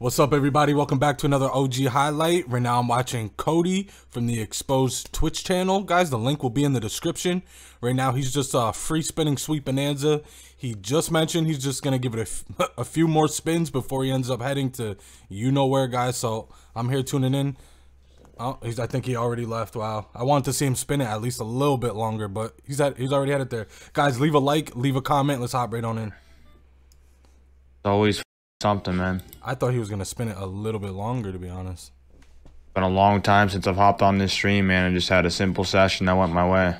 What's up, everybody? Welcome back to another OG highlight. Right now, I'm watching Cody from the Xposed Twitch channel. Guys, the link will be in the description. Right now, he's just uh, free spinning Sweet Bonanza. He just mentioned he's just going to give it a, a few more spins before he ends up heading to you know where, guys. So I'm here tuning in. Oh, I think he already left. Wow. I wanted to see him spin it at least a little bit longer, but he's at, he's already had it there. Guys, leave a like, leave a comment. Let's hop right on in. always something, man. I thought he was going to spin it a little bit longer, to be honest. Been a long time since I've hopped on this stream, man. I just had a simple session that went my way.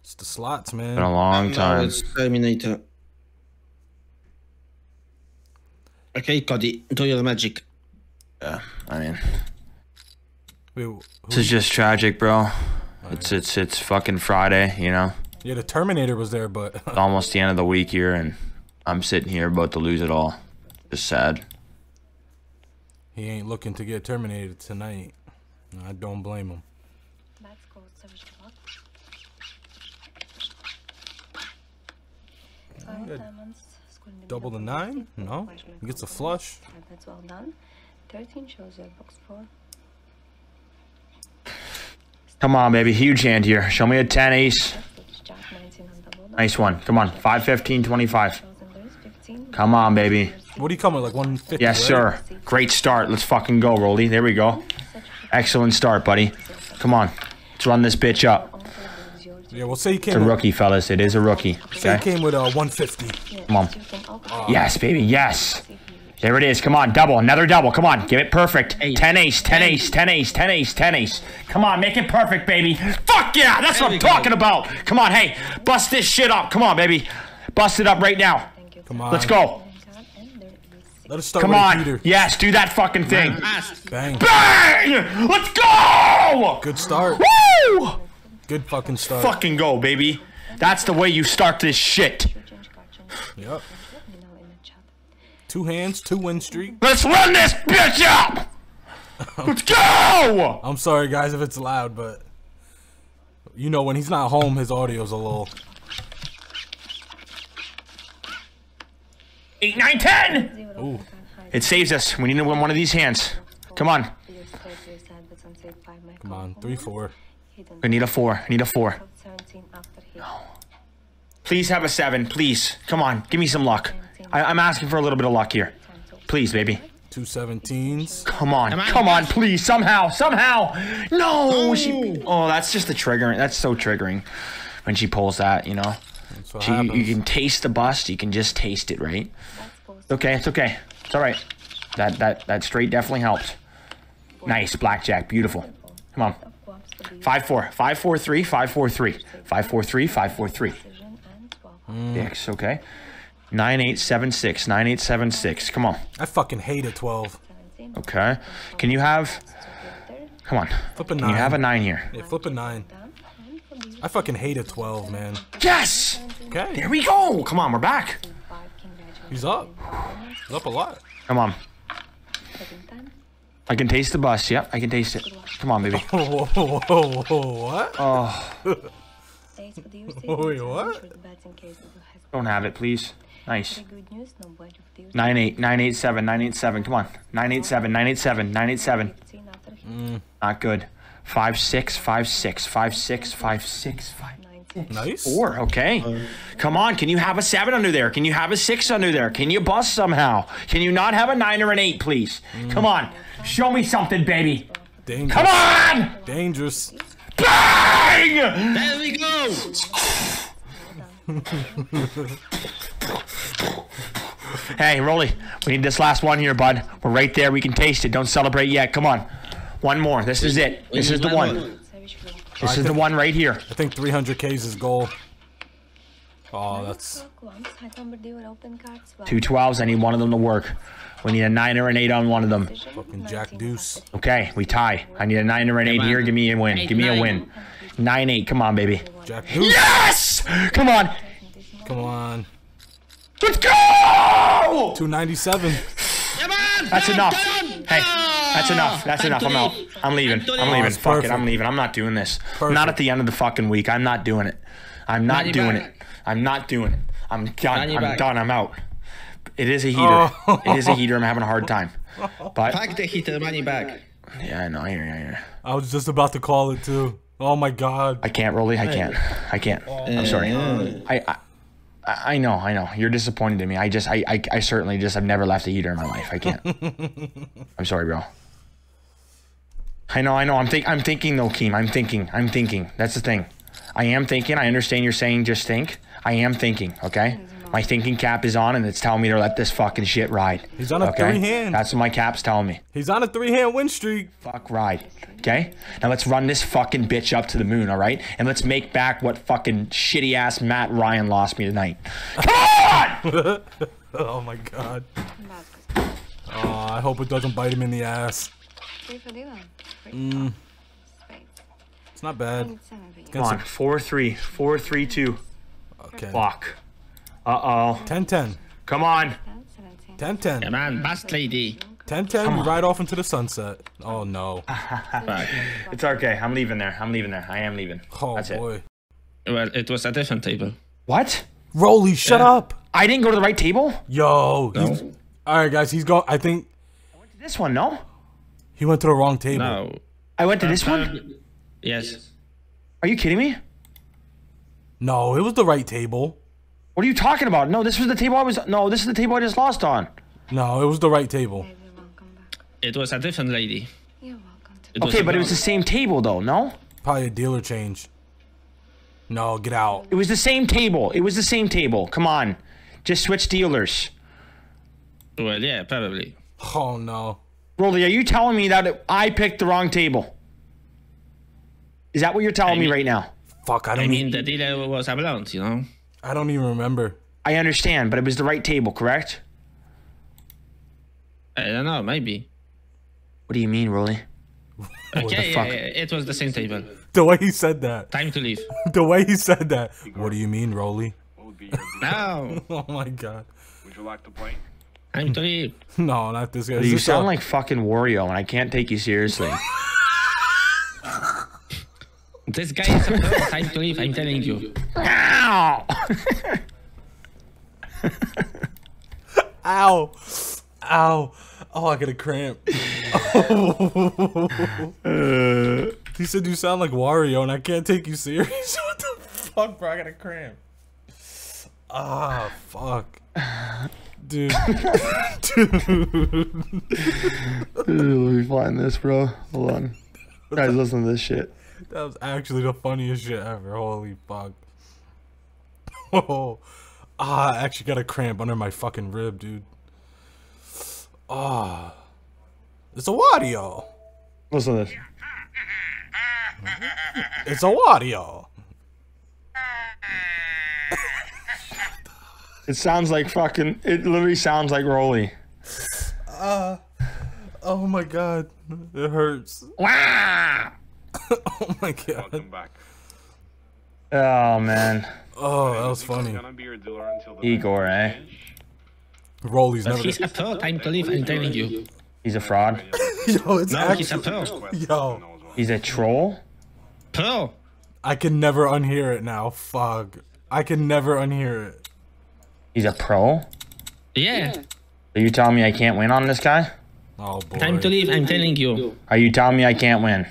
It's the slots, man. Been a long Now time. it's Terminator. Okay, Cody, do your magic. Yeah, I mean, Wait, this is just tragic, bro. It's it's it's fucking Friday, you know. yeah, the Terminator was there, but almost the end of the week here, and I'm sitting here about to lose it all. Just sad. he ain't looking to get terminated tonight. I don't blame him. That's called Savage Blood. Five diamonds, scoring Double the nine? No. He gets a flush. That's well done. 13 shows you at box 4. Come on, baby. Huge hand here. Show me a 10 ace. It's Jack 19 on double. Nice one. Come on. 5, 15, 25. Shows and there's 15. Come on, baby. What do you come with, like 150? Yes, right? sir. Great start. Let's fucking go, Rolly. There we go. Excellent start, buddy. Come on. Let's run this bitch up. Also lose yours. Yeah, we'll say he It's came a with, rookie, fellas. It is a rookie. say Okay. came with uh, a 150. Yes, Come on. you can open Yes, baby. Yes. There it is. Come on. Double. Another double. Come on. Give it perfect. 10 ace. 10 ace. 10 ace. 10 ace. 10 ace. Come on. Make it perfect, baby. Fuck yeah. That's what I'm we go. talking about. Come on. Hey, bust this shit up. Come on, baby. Bust it up right now. Thank you. Come on. Let's go. And there is Let us start Come on. Peter. Yes. Do that fucking thing. Bang. Bang! Let's go! Good start. Woo! Good fucking start. Fucking go, baby. That's the way you start this shit. change card change. Yep. Let me know in the chat. Two hands, two win streak. Let's run this bitch up! Let's go! I'm sorry, guys, if it's loud, but you know when he's not home, his audio's a little. Eight, nine, ten! Ooh. open card high. It saves us. We need to win one of these hands. Come on. Use straight to your side, but some save five might Come on, three, four. Hidden I need a four. I need a four. Top 17 after hit. Please have a seven. Please. Come on. Give me some luck. I, I'm asking for a little bit of luck here. Please, baby. Two 17s. Come on. Come on, Come on, yes. please. Somehow. Somehow. No. She, oh, that's just the triggering. That's so triggering when she pulls that, you know. She, you can taste the bust. You can just taste it, right? That's post. It's okay. It's okay. It's all right. That that that straight definitely helped. Nice blackjack. Beautiful. Come on. Of course, to be Five four. Five four three. Five four three. Five four three. Five four three. decision and 12. Six. Okay. Nine eight seven six. Nine eight seven six. Come on. I fucking hate a 12. 17. Okay. Can you have? Come on. Flip a Can nine. you have a nine here? Yeah, flip a nine. Down. And for the I fucking hate a 12, man. Yes. Okay. There we go. Come on. We're back. Five congratulations. He's up. He's up a lot. Come on. I can taste the bust. Yep. I can taste it. Come on, baby. Whoa, whoa, whoa, whoa, what? Oh. Days for the UC. Wait, what? Sure the bets in case it has Don't have it, please. Nice. the good news. No budget for the UC. Nine eight nine eight seven nine eight seven. Come on. Nine eight seven nine eight seven nine eight seven. 15 after hit. Mm. Not good. Five six five six five six five six five 19. Nice. four. Okay. Come on. Can you have a seven under there? Can you have a six under there? Can you bust somehow? Can you not have a nine or an eight, please? Come on. Show me something, baby. Dangerous. Come on. Dangerous. Bang! There we go. Hey, Rolly. We need this last one here, bud. We're right there. We can taste it. Don't celebrate yet. Come on. One more. This is it. This is the one one. more. Savage flow. This is the one right here. I think 300k is his goal. Oh, that's. Clock once. High number deal open cards. Two 12s. I need one of them to work. We need a nine or an eight on one of them. Fucking Jack Deuce. Okay, we tie. I need a nine or an eight here. Give me a win. Eight, Give me a win. Nine eight. Come on, baby. Jack Deuce. Yes! Come on. Come on. Let's go! 297. Come on. That's enough. done. Hey, that's enough. That's time enough. I'm out. I'm leaving. I'm leaving. it's Fuck it. I'm leaving. I'm not doing this. Perfect. Not at the end of the fucking week. I'm not doing it. I'm not Money doing back. it. I'm not doing it. I'm done. I'm back. done. I'm out. It is a heater. Oh. It is a heater. I'm having a hard time. But Pack the heater money back. yeah, I know. I hear you. I hear you. I was just about to call it too. Oh my god. I can't, Rolly. I can't. I can't. I'm sorry. I, I I know. I know. You're disappointed in me. I just I, I I certainly just have never left a heater in my life. I can't. I'm sorry, bro. I know. I know. I'm think I'm thinking though, Keem. I'm thinking. I'm thinking. That's the thing. I am thinking. I understand you're saying just think. I am thinking. Okay. My thinking cap is on, and it's telling me to let this fucking shit ride. He's on a okay? three hand. That's what my cap's telling me. He's on a three hand win streak. Fuck ride. Okay? Now let's run this fucking bitch up to the moon, alright? And let's make back what fucking shitty ass Matt Ryan lost me tonight. Come on! Oh my god. Oh, I hope it doesn't bite him in the ass. Free for Dylan. Free Mm. It's not bad. It's seven for you. Come on. 4 3. 4 3 2. Okay. Fuck. Uh oh. 10 10. Come on. Ten, seventeen. 10 10. Yeah, man, best lady. 10 10. You ride off into the sunset. Oh no. It's okay. I'm leaving there. I'm leaving there. I am leaving. Oh That's it. boy. Well, it was a different table. What? Rolly, shut up. I didn't go to the right table? Yo. No. All right, guys. He's going. I think I want This one, no? He went to the wrong table. No. I went to this one? Uh, yes. Are you kidding me? No, it was the right table. What are you talking about? No, this was the table I was. No, this is the table I just lost on. No, it was the right table. You're welcome. It was a different lady. You're welcome It Okay, but it was the same table, though, no? Probably a dealer change. No, get out. It was the same table. It was the same table. Come on. Just switch dealers. Well, yeah, probably. Oh no. Rolly, are you telling me that it- I picked the wrong table? Is that what you're telling I me right now? Fuck. I I don't. mean, e- the dealer was a you know? I don't even remember. I understand, but it was the right table, correct? I don't know, maybe. What do you mean, Rolly? Okay, yeah, fuck? yeah, it was the same table. The way he said that. Time to leave. The way he said that. What do you mean, Rolly? What would be your deal? No, Oh my god. Would you like to play? Time to leave. No, not this guy. You this sound a- like fucking Wario, and I can't take you seriously. This guy is a pro. Time to leave, I'm telling you. Ow! Ow. Ow. Oh, I got a cramp. he said you sound like Wario and I can't take you serious. what the fuck, bro? I got a cramp. Ah, fuck. Dude. Let me find this, bro. Hold on. Guys, listen to this shit. That was actually the funniest shit ever. Holy fuck. Oh. Ah, I actually got a cramp under my fucking rib, dude. Ah. It's a Wadio. Listen to this. It's a Wario. It sounds like fucking. It literally sounds like Rolly. Oh my god. It hurts. Wow! Oh my god. Welcome back. Oh man, Oh, that was funny. gonna be your dealer until the Igor, eh? Rolly's But never. he's a pro. Time to leave, I'm telling you. He's a fraud. Yo, it's No, he's a actually. Yo, He's a troll. Pro. I can never unhear it now. Fuck. I can never unhear it. He's a pro. Yeah. Are you telling me I can't win on this guy? Oh boy. Time to leave, I'm telling you. Are you telling me I can't win?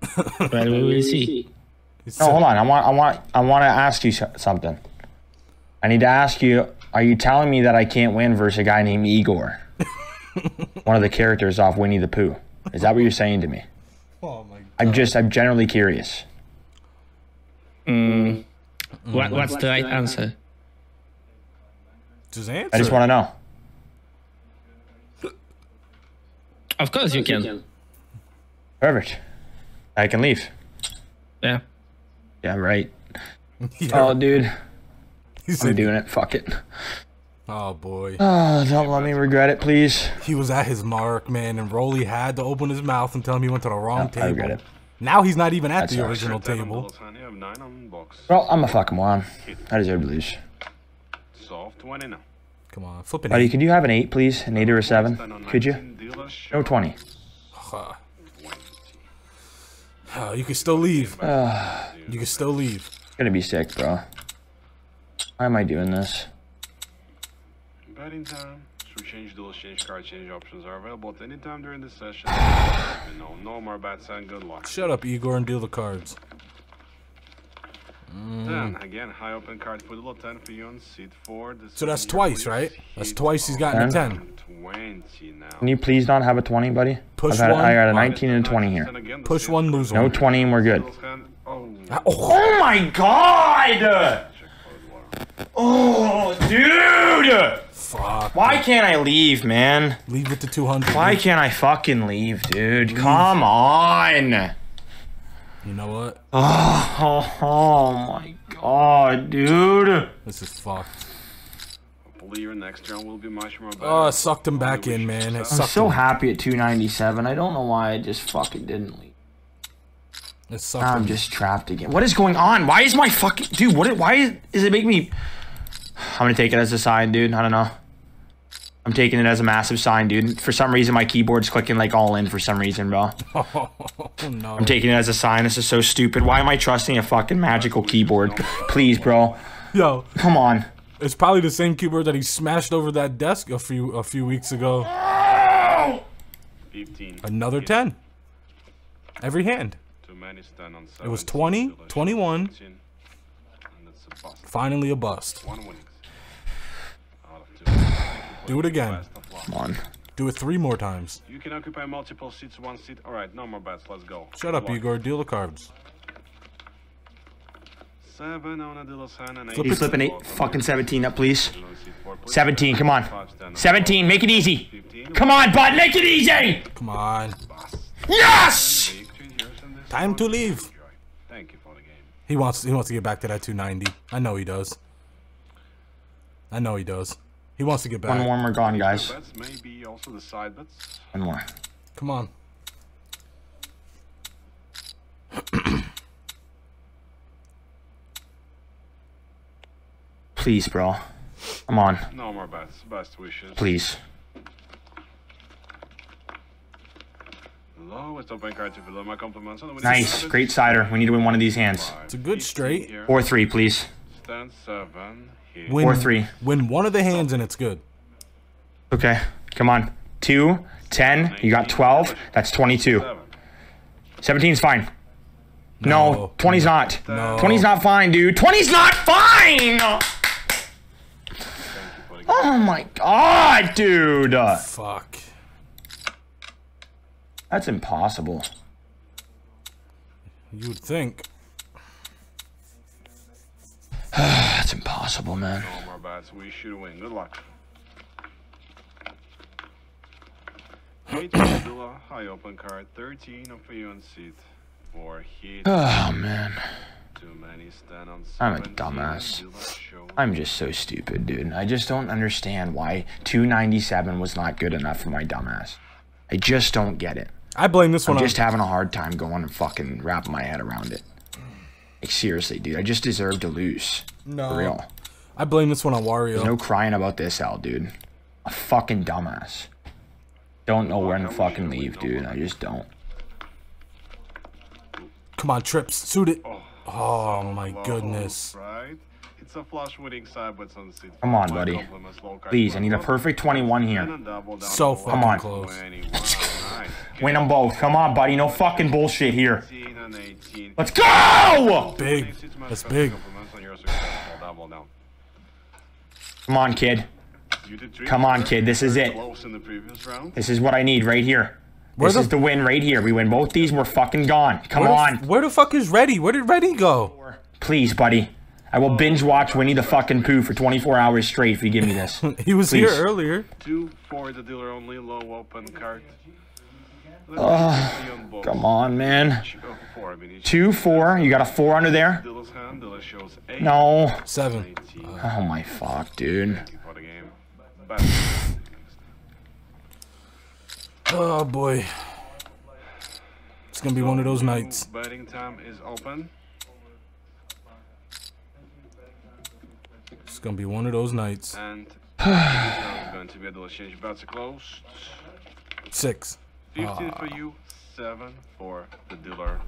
Well, we will see. No, hold on. I want, I want, I want to ask you something. I need to ask you: Are you telling me that I can't win versus a guy named Igor, one of the characters off Winnie the Pooh? Is that what you're saying to me? Oh my god. I'm just, I'm generally curious. Mm. What, what's the right answer? Just answer. I just want to know. Of course you can. Perfect. I can leave. Yeah. Yeah, right. Yeah, Oh, dude, he I'm doing it. Fuck it. Oh boy. Oh, don't let me regret it, please. He was at his mark, man, and Roly had to open his mouth and tell him he went to the wrong I table. regret it. Now he's not even at That the sucks. original Seven table. dollars. I have nine on box. Well, I'm a fucking moron. I deserve to lose. Soft 20 now. Come on, flip it. Buddy, could you have an eight, please? An eight or a seven? Could you? 19, No, twenty. Uh, uh, you can still leave. you can still leave. Gonna be sick, bro. Why am I doing this? Betting time. Through change deals, change card, change options are available at any time during the session. Let me know. No more bets and good luck. Shut up, Igor, and deal the cards. Then again, high open card for little ten for you on seat four. This So that's twice, right? That's twice he's of gotten a Ten. Twenty now. Can you please not have a 20, buddy? Push I've had, one. I got a 19 and a 20 here. Again, Push one, lose one. No 20 and we're good. Oh, Ah, Oh, Oh my god! check for the water. Oh, dude! Fuck. Why can't I leave, man? Leave with the 200. Why can't I fucking leave, dude? Come on! You know what? Oh, oh my god, dude! This is fucked. Hopefully your next round will be much more better. Oh, it sucked him back in, man. It you I'm so him. happy at 297. I don't know why I just fucking didn't leave. It sucked I'm him. just trapped again. What is going on? Why is my fucking dude? What? Why is, is it make me? I'm gonna take it as a sign, dude. I don't know. I'm taking it as a massive sign, dude. For some reason, my keyboard's clicking like all in for some reason, bro. Oh, no. I'm taking it as a sign. This is so stupid. Why am I trusting a fucking magical keyboard? Please, bro. Yo, Come on. it's probably the same keyboard that he smashed over that desk a few a few weeks ago. 15. Another 10. Every hand. Too many stand on It was 20, 17, 21. 16, a bust. Finally a bust. One winnings. Out of two. Thank you for Do it again. best of luck. Come on. Do it three more times. You can occupy multiple seats, one seat. All right, no more bets. Let's go. Shut up, Igor. Deal the cards. Seven on a Dilla's hand and Flip eight. He's flipping eight. Fucking 17 up, please. Seat four, please. 17. Come on. Five stand on 17. Make it easy. Come on, bud. Make it easy. Come on. Yes. Victory here in this Time to leave. Thank you for the game. He wants he wants to get back to that 290. I know he does. I know he does. He wants to get back. One more we're gone, guys. Bets also the side bets. One more. Come on. Please, bro. Come on. No more bets. Best wishes. Please. Lowest open card to below my compliments. on the winning Nice. Great cider. We need to win one of these hands. It's a good straight. Here. Or three, please. Stand seven. Win, Or three. Win one of the hands and it's good. Okay. Come on. Two. Ten. You got 12. That's 22. Seven. 17's fine. No. No. 20's not. No. 20's not fine, dude. 20's not fine! Thank you for the game. Oh my god, dude. Fuck. That's impossible. You would think. That's impossible, man. No more bets. We should win. Good luck. Eight Dilla, high open card. 13 of you on seat. Four hit. Oh, man. Too many stand on I'm a dumbass. I'm just so stupid, dude. I just don't understand why 297 was not good enough for my dumbass. I just don't get it. I blame this one. I'm one on just having a hard time going and fucking wrapping my head around it. Like, seriously, dude. I just deserve to lose. No. For real. I blame this one on Wario. There's No crying about this, L, dude. A fucking dumbass. Don't know when to fucking leave, dude. I just don't. Come on, Trips. Suit it. Oh, my goodness. It's a flush winning side, but it's on seat. Come on, buddy. Please, I need a perfect 21 here. a double down So fucking on. close. Win them both. Come on, buddy. No fucking bullshit here. 18 and 18. Let's go! Big. Next seat's my That's big. compliments on your successful double down. Come on, kid. You did three Come on, kid. This is it. Close in the previous round. This is what I need right here. Where This the- is the win right here. We win both these. We're fucking gone. Come Where on. where the fuck is Reddy? Where did Reddy go? Please, buddy. I will binge watch Winnie the fucking Pooh for 24 hours straight if you give me this. He was here earlier. Two for the dealer only, low open card. Oh, Come on, man. Four, I mean, each Two, four. You got a four under there? Dilla's hand, Dilla shows eight. No. Seven. Oh my fuck, dude. Thank you for the game. Best. Oh boy. It's gonna be one of those nights. Betting time is open. It's gonna be one of those nights. And going to be a Dilla change. Bets are closed. Six. 15 ah. for you, 7 for the dealer.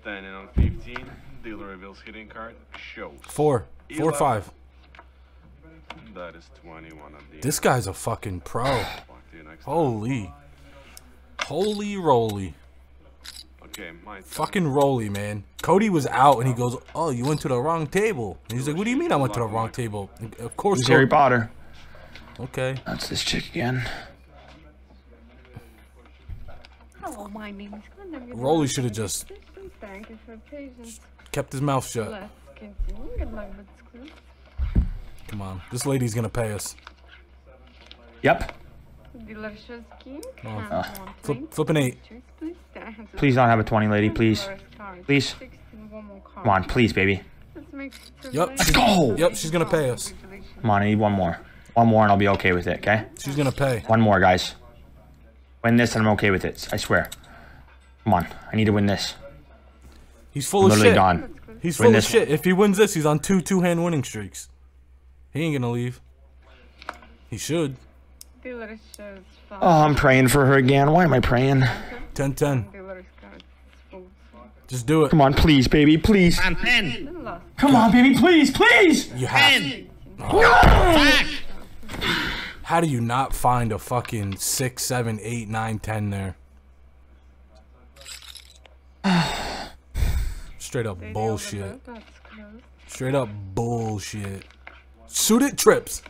Standing on 15, dealer reveals hitting card, shows. Four. Four Eleven. five. That is 21 at the This end. guy's a fucking pro. Talk to you next time. Holy. Holy roly. Okay, my. Fucking roly, man. Cody was out and he goes, Oh, you went to the wrong table. And he's like, What do you mean I went to the wrong table? Of course, Who's Harry Potter? Okay. That's this chick again. Hello, my name is Glenda. Roly should have just Thank you for patience. kept his mouth shut. Let's continue. Good luck with school. Come on. This lady's gonna pay us. Yep. Oh. Uh, Flip, flip an eight. Please. Don't have a 20, lady, please. Please. 16, one more card. Come on, please, baby. Let's make it to Yep. Let's go. Yep, she's gonna pay us. Come on, I need one more. One more and I'll be okay with it, okay? She's gonna pay. One more, guys. Win this and I'm okay with it. I swear. Come on. I need to win this. He's full I'm of literally shit. gone. He's Win full of this shit. If he wins this, he's on two two hand winning streaks. He ain't gonna leave. He should. Oh, I'm praying for her again. Why am I praying? 10 10. Delicious card. Smooth. Just do it. Come on, please, baby, please. 10. Come on, baby, please, please. You have. 10. No! How do you not find a fucking six, seven, eight, nine, ten there? Straight up bullshit. over there, That's close. Straight up bullshit. Suited trips.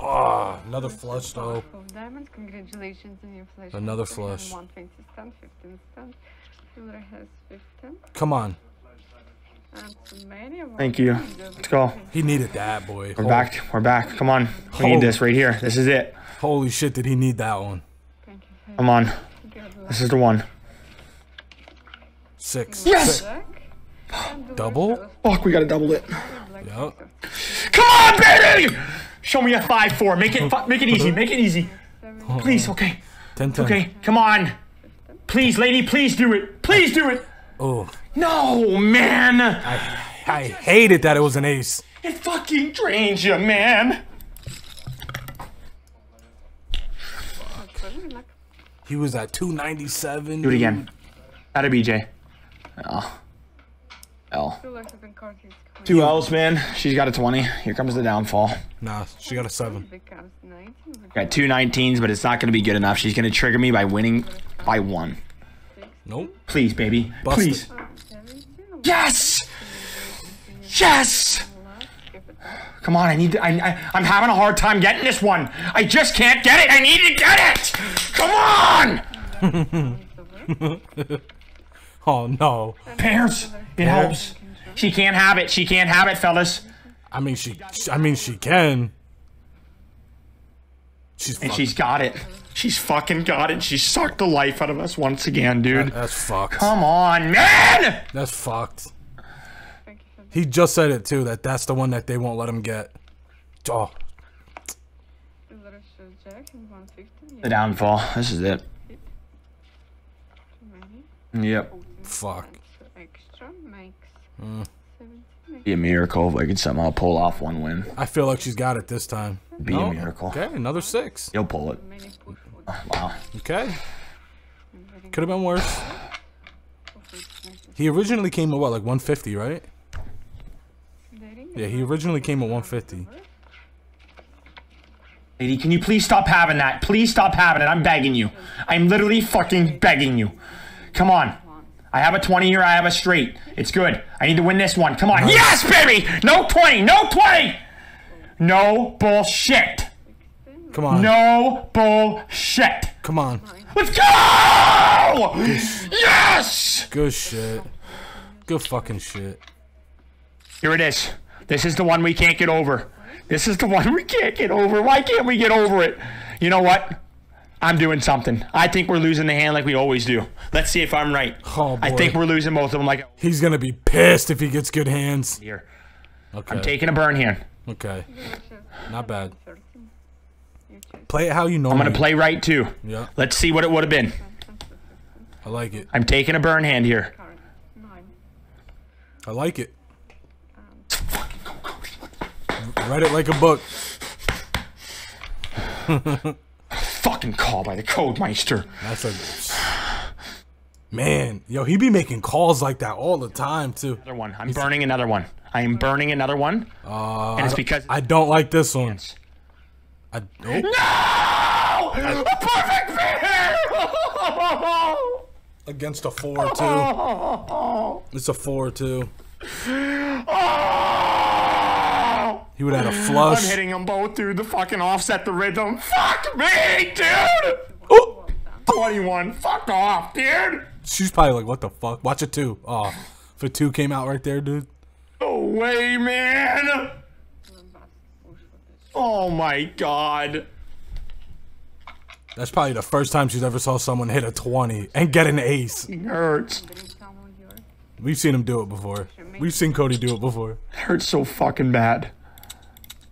Ah, another flush though. Diamonds, congratulations on your flash. Another flush. 120 stand, 15 stand. Filler has 15. Come on. And so many of Thank you. Let's go. He needed that, boy. We're back. We're back. Come on. We need this right here. This is it. Holy shit, did he need that one? Thank you Come on. This is the one. Six. Yes! Six. Luck. And the Double? Fuck, we gotta double it. of black Yup. sector. Come on, baby! Show me a 5-4. Make it make it easy. Make it easy. Please, okay. 10 10. Okay, come on. Please, lady, please do it. Please do it. Oh, No, man. I I hated that it was an ace. It fucking drains you, man. He was at 297. Do it again. Out of BJ. L. L. Two lucks and card is coming. Two L's, man. She's got a 20. Here comes the downfall. Nah, she got a seven. Becomes 19. with Got two 19s, but it's not going to be good enough. She's going to trigger me by winning by one. Nope. Please, baby. Bust Please. it. 17. Yes! Yes! Luck. Give it up. Come on, I need to, I, I, I'm having a hard time getting this one. I just can't get it. I need to get it. Come on! Oh no. Pairs. It helps. She can't have it. She can't have it, fellas. I mean she. I mean she can. She's And she's got it. She's fucking got it. She sucked the life out of us once again, dude. That's fucked. Come on, man! That's fucked. Thank you He just said it too. That that's the one that they won't let him get. Oh, the letter shows Jack and 150. The downfall. This is it. Yep. fuck. Extra makes Mm. Be a miracle if I could somehow pull off one win. I feel like she's got it this time. Be No? a miracle. Okay, another six. You'll pull it. Many push wood. Wow. Okay, could have been worse. He originally came at what, like 150, right? Yeah, he originally came at 150. Lady, can you please stop having that? Please stop having it. I'm begging you. I'm literally fucking begging you. Come on. I have a 20 here. I have a straight. It's good. I need to win this one. Come on. Yes, baby! No 20. No 20! No bullshit. Come on. No bullshit. Come on. Let's go! Yes! Good shit. Good fucking shit. Here it is. This is the one we can't get over. This is the one we can't get over. Why can't we get over it? You know what? I'm doing something. I think we're losing the hand like we always do. Let's see if I'm right. Oh, I think we're losing both of them like He's gonna be pissed if he gets good hands. here. Okay. I'm taking a burn here. okay. Not bad. 13. You choose. Play it how you normally. I'm gonna play right too. Yeah, Let's see what it would have been. I like it. I'm taking a burn hand here. I like it. Write it like a book. Fucking call by the code meister. That's a. Man, yo, he be making calls like that all the time too. Another one. I'm burning another one. I am burning another one. Uh, and it's because I don't like this one. I, oh, no! a perfect pair! against a four two. It's a four two. Oh! He would have had a flush. I'm hitting them both, dude. The fucking offset the rhythm. Fuck me, dude! Oh, 21. Fuck off, dude! she's probably like, what the fuck? Watch it two. Oh, if a two came out right there, dude. No way, man! Oh my god. That's probably the first time she's ever saw someone hit a 20 and get an ace. It hurts. We've seen him do it before. We've seen Cody do it before. It hurts so fucking bad.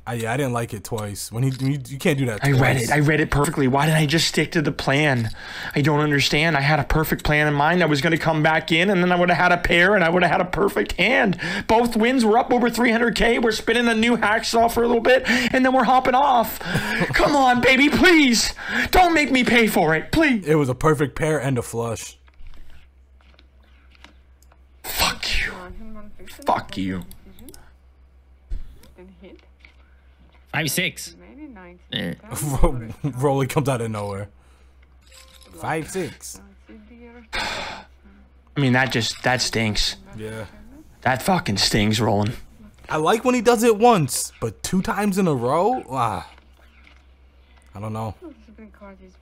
I, yeah, I didn't like it twice. When he, you, you can't do that. I read it. I read it perfectly. Why did I just stick to the plan? I don't understand. I had a perfect plan in mind. I was going to come back in, and then I would have had a pair, and I would have had a perfect hand. Both wins were up over 300k. We're spinning a new hacksaw for a little bit, and then we're hopping off. come on, baby, please. Don't make me pay for it, please. It was a perfect pair and a flush. Fuck you. Fuck you. 96. Maybe nine. Eh. Rolly comes out of nowhere. Five six. I mean that just that stinks. Yeah. That fucking stings, Roland. I like when he does it once, but two times in a row? Ah. I don't know.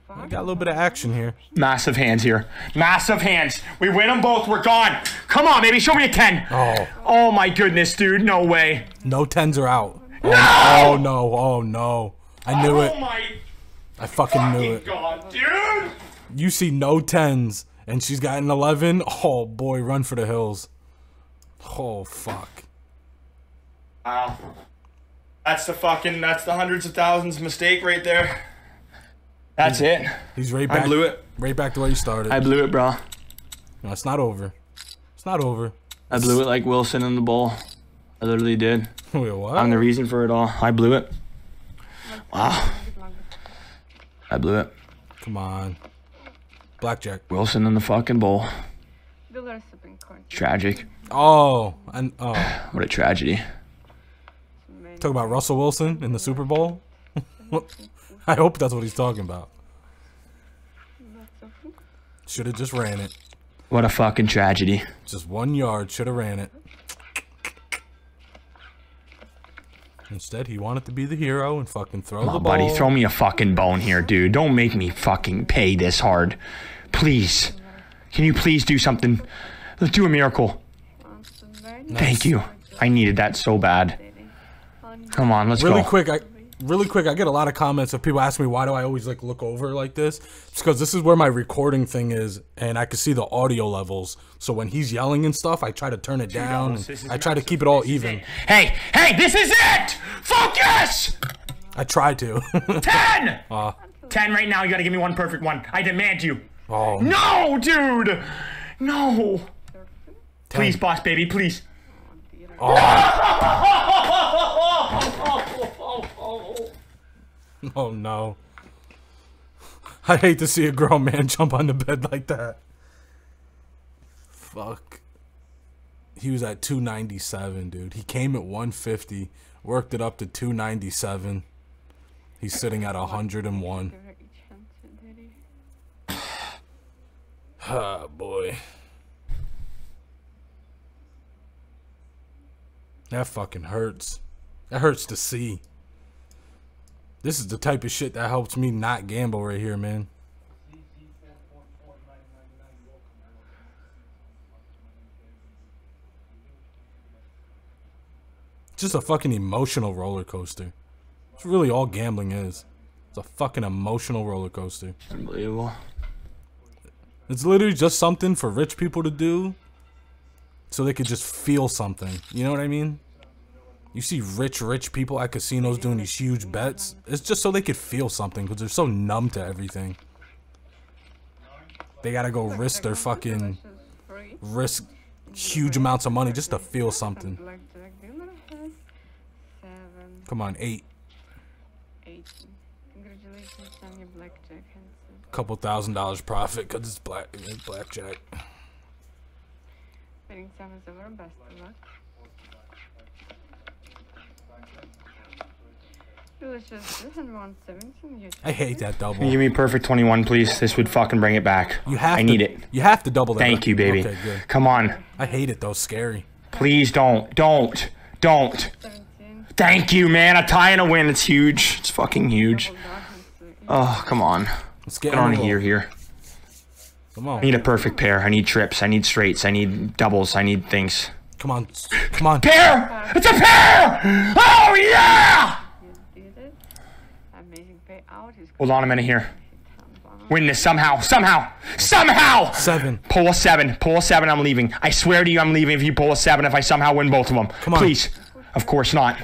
I got a little bit of action here. Massive hands here. Massive hands. We win them both. We're gone. Come on, baby. Show me a 10. Oh. Oh, my goodness, dude. No way. No 10s are out. Oh, oh no, oh no. I knew Oh it. my I fucking knew it. god, dude. You see no tens, and she's got an 11. Oh boy, run for the hills. Oh fuck. Wow. That's the fucking, that's the hundreds of thousands mistake right there. That's it. He's right back. I blew it. Right back to where you started. I blew it, bro. no, it's not over. It's not over. I blew it like Wilson in the bowl. I literally did. Wait, what? I'm the reason for it all. I blew it. Wow. I blew it. Come on. Blackjack. Wilson in the fucking bowl. The recipe card. Tragic. Oh, and oh. What a tragedy. Talk about Russell Wilson in the Super Bowl. I hope that's what he's talking about. Should have just ran it. What a fucking tragedy. Just one yard. Should have ran it. Instead, he wanted to be the hero and fucking throw Come the on, ball. buddy. Throw me a fucking bone here, dude. Don't make me fucking pay this hard. Please. Can you please do something? Let's do a miracle. Thank you. I needed that so bad. Come on, let's really go. quick, I really quick. I get a lot of comments of people asking me why do I always like look over like this. It's because this is where my recording thing is, and I can see the audio levels. So when he's yelling and stuff, I try to turn it down. And I try to keep it all even. Hey, hey, this is it! Focus! I try to. 10! 10 right now. You gotta give me one perfect one. I demand you. oh, No, dude! No. Please, boss baby, please. oh no. I hate to see a grown man jump on the bed like that. Fuck. He was at 297, dude. He came at 150, worked it up to 297. He's sitting at 101. Ah, boy. That fucking hurts. That hurts to see. This is the type of shit that helps me not gamble right here, man. Just a fucking emotional roller coaster. It's really all gambling is. It's a fucking emotional roller coaster. Unbelievable. It's literally just something for rich people to do so they could just feel something. You know what I mean? You see rich, rich people at casinos doing these huge bets. It's just so they could feel something because they're so numb to everything. They gotta go risk their fucking risk huge amounts of money just to feel something. Come on, eight. eight. Congratulations on your blackjack hands. couple thousand dollars profit because it's black it's blackjack. Winning seven silver, best of luck. Delicious. This and one seventeen. You I hate that double. Give me perfect 21, please. This would fucking bring it back. You have I to, need it. You have to double that. Thank you, baby. Okay, good. Come on. I hate it though. Scary. Please don't. Don't. Don't. seventeen. Thank you, man. A tie and a win. It's huge. It's fucking huge. Oh, come on. Let's get Get on here, here. Come on. I need a perfect pair. I need trips. I need straights. I need doubles. I need things. Come on. Come on. Pair! It's a pair! Oh, yeah! You did it. Amazing payout. He's Hold on a minute here. Win this somehow. Somehow. Somehow! Seven. Pull a seven. Pull a seven. I'm leaving. I swear to you, I'm leaving if you pull a seven if I somehow win both of them. Come on. Please. Of course not.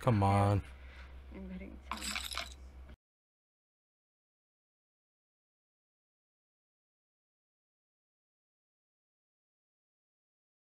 Come on.